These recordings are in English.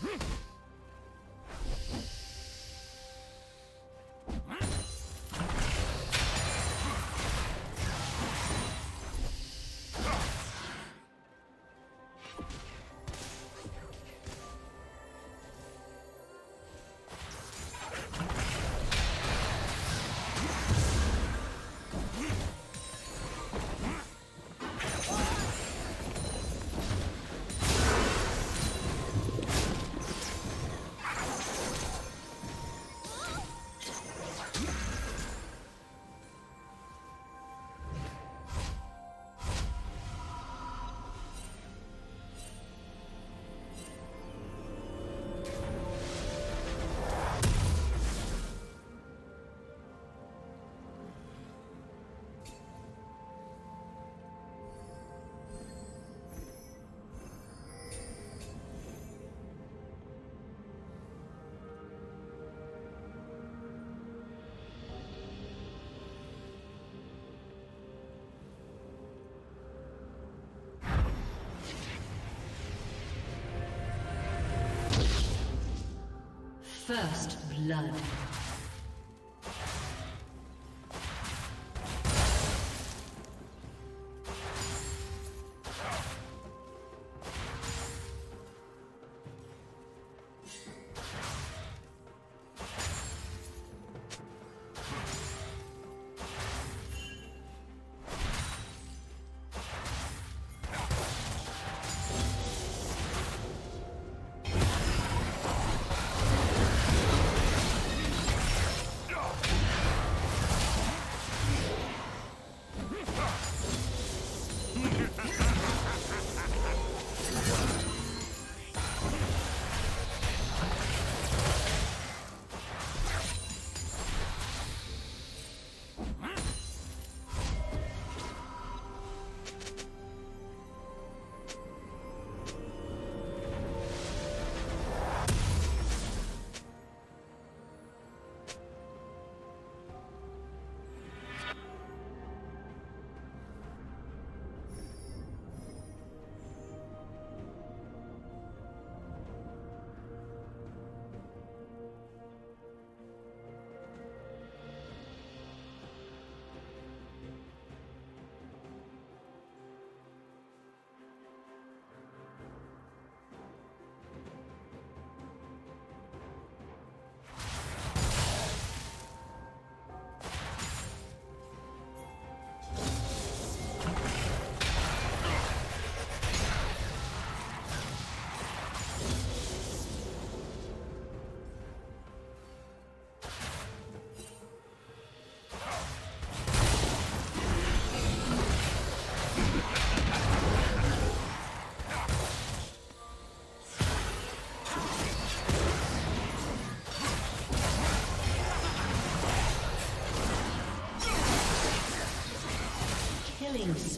Hmph! First blood. Red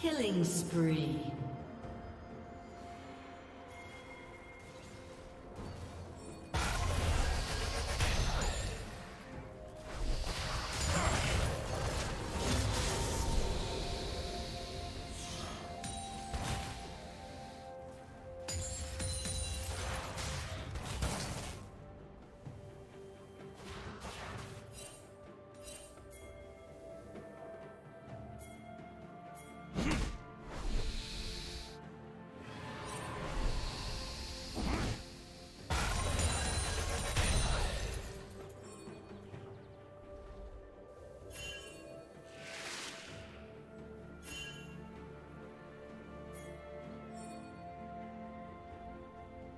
Killing spree.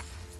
back.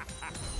ha ha ha!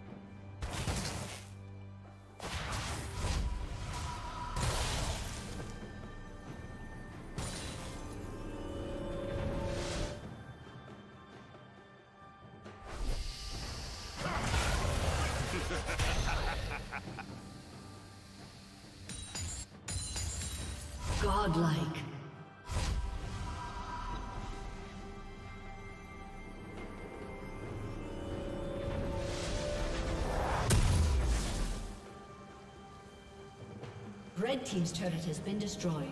Godlike. Red Team's turret has been destroyed.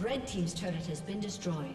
Red Team's turret has been destroyed.